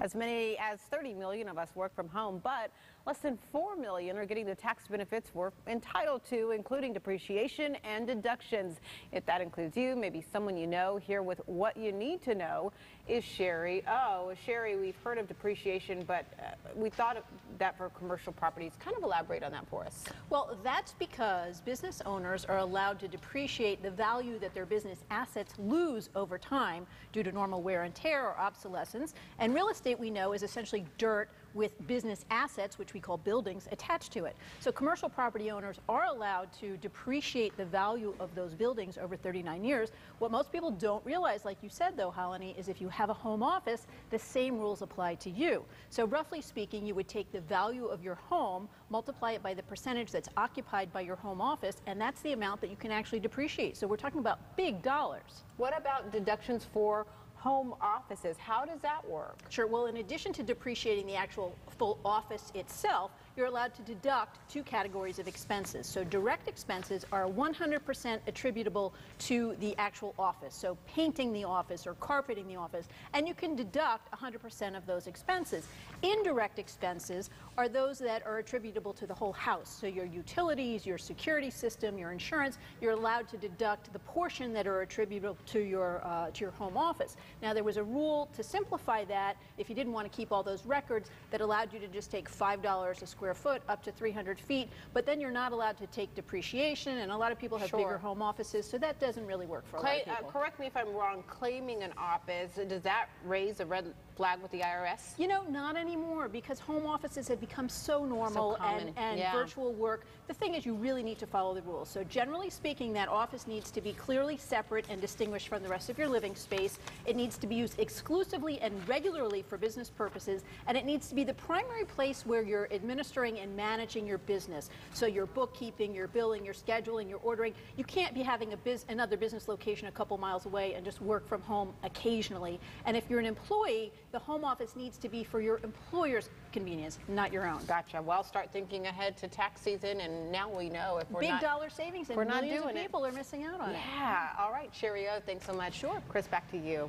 As many as 30 million of us work from home, but less than 4 million are getting the tax benefits we're entitled to, including depreciation and deductions. If that includes you, maybe someone you know, here with what you need to know is Shari. Oh, Shari, we've heard of depreciation, but uh, we thought of that for commercial properties. Kind of elaborate on that for us. Well, that's because business owners are allowed to depreciate the value that their business assets lose over time due to normal wear and tear or obsolescence. And real estate, we know, is essentially dirt with business assets, which we call buildings, attached to it. So commercial property owners are allowed to depreciate the value of those buildings over 39 years. What most people don't realize, like you said, though, Holony, is if you have a home office, the same rules apply to you. So roughly speaking, you would take the value of your home, multiply it by the percentage that's occupied by your home office, and that's the amount that you can actually depreciate. So we're talking about big dollars. What about deductions for home offices? How does that work? Sure. Well, in addition to depreciating the actual full office itself, you're allowed to deduct two categories of expenses. So direct expenses are 100% attributable to the actual office. So painting the office or carpeting the office, and you can deduct 100% of those expenses. Indirect expenses are those that are attributable to the whole house. So your utilities, your security system, your insurance, you're allowed to deduct the portion that are attributable to your uh, to your home office. Now there was a rule to simplify that if you didn't want to keep all those records that allowed you to just take $5 a square foot up to 300 feet, but then you're not allowed to take depreciation, and a lot of people have Sure. bigger home offices, so that doesn't really work for a lot Clay, of uh, people. correct me if I'm wrong, claiming an office, does that raise a red flag with the IRS? You know, not anymore because home offices have become so normal common, and, and yeah. virtual work. The thing is, you really need to follow the rules. So, generally speaking, that office needs to be clearly separate and distinguished from the rest of your living space. It needs to be used exclusively and regularly for business purposes, and it needs to be the primary place where you're administering and managing your business. So, your bookkeeping, your billing, your scheduling, your ordering. You can't be having a bus- another business location a couple miles away and just work from home occasionally. And if you're an employee, the home office needs to be for your employer's convenience, not your own. Gotcha. Well, start thinking ahead to tax season, and now we know if we're Big not. dollar savings, and we're not doing of it. people are missing out on it. Yeah. All right, Shari O, thanks so much. Sure. Chris, back to you.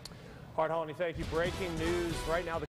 Art Holney, thank you. Breaking news right now.